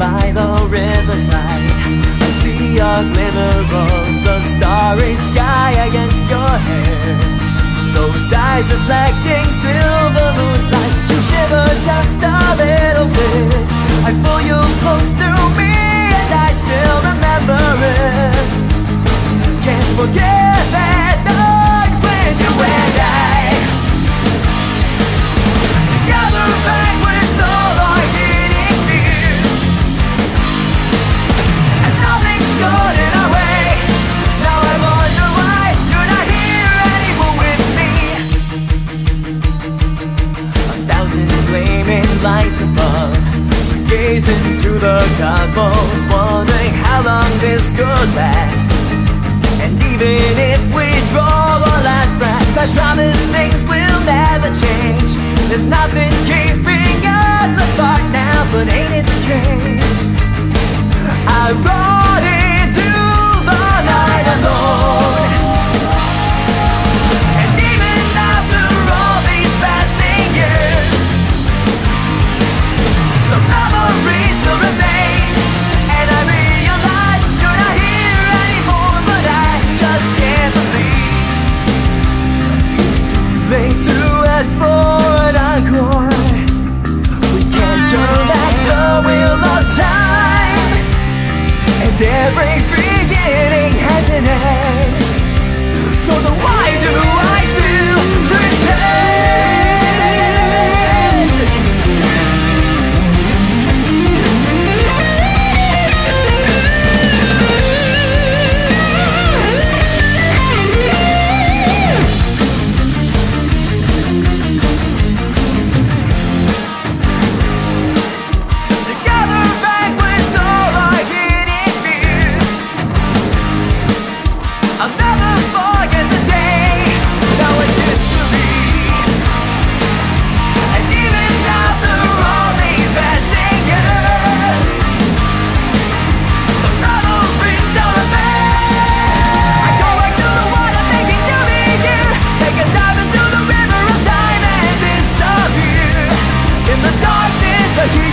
by the riverside. I see a glimmer of the starry sky against your hair. Those eyes reflecting silver moonlight. You shiver just a little bit. I pull you close to me into the cosmos Wondering how long this could last. And even if we draw our last breath I promise things will never change. There's nothing keeping every beginning has an end. Seguir